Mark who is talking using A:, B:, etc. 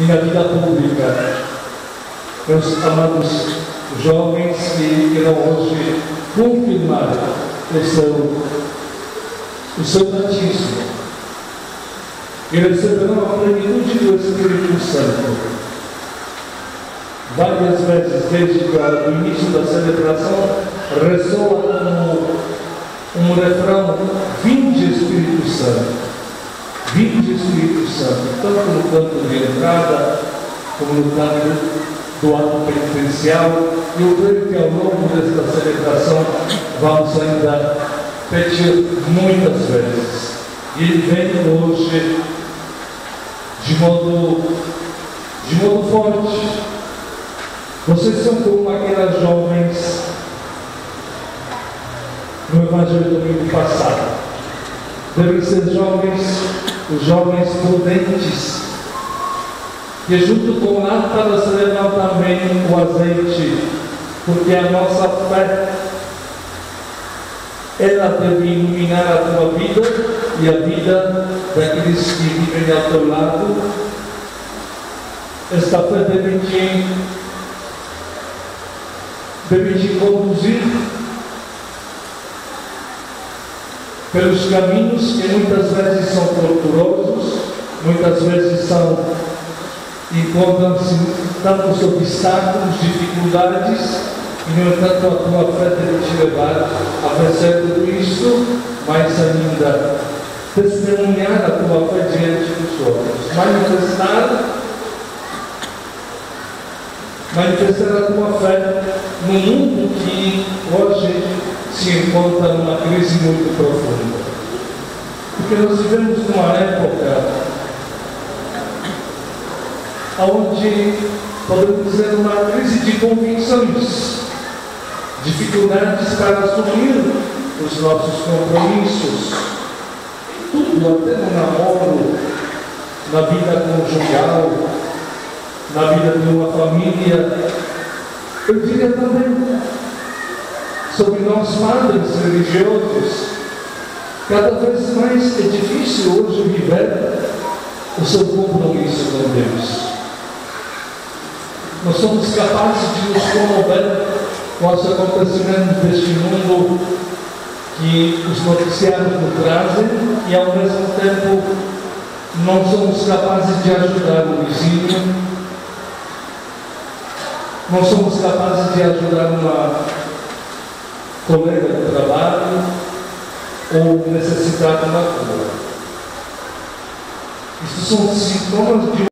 A: e na vida pública. Meus amados jovens que irão hoje confirmar o seu, o seu batismo e receberão a plenitude do Espírito Santo. Várias vezes, desde o início da celebração, ressoa como um refrão: Vinde Espírito Santo. Vinde Espírito Santo, tanto no canto de entrada, como no canto do ato penitencial. E eu creio que ao longo desta celebração vamos ainda pedir muitas vezes. E vem hoje de modo, de modo forte. Vocês são como aquelas jovens no Evangelho do domingo passado. Devem ser jovens os jovens prudentes, que junto com lámparas levam também o azeite, porque a nossa fé ela deve iluminar a tua vida e a vida daqueles que vivem ao teu lado. Esta fé deve te, deve te conduzir pelos caminhos que muitas vezes são torturosos, muitas vezes são encontram-se tantos obstáculos, dificuldades, e no entanto a tua fé deve te levar a vencer tudo isso, mas ainda testemunhar a tua fé diante dos outros, manifestar manifestar a tua fé no mundo que hoje se encontra numa crise muito profunda. Porque nós vivemos numa época onde podemos dizer uma crise de convicções, dificuldades para assumir os nossos compromissos, tudo até no namoro, na vida conjugal, na vida de uma família. Eu diria também sobre nós padres religiosos, cada vez mais é difícil hoje viver o seu compromisso com Deus. Nós somos capazes de nos comover com os acontecimentos deste mundo que os noticiários nos trazem e ao mesmo tempo não somos capazes de ajudar o vizinho, não somos capazes de ajudar uma colega de trabalho ou necessidade na rua. Isso são sintomas de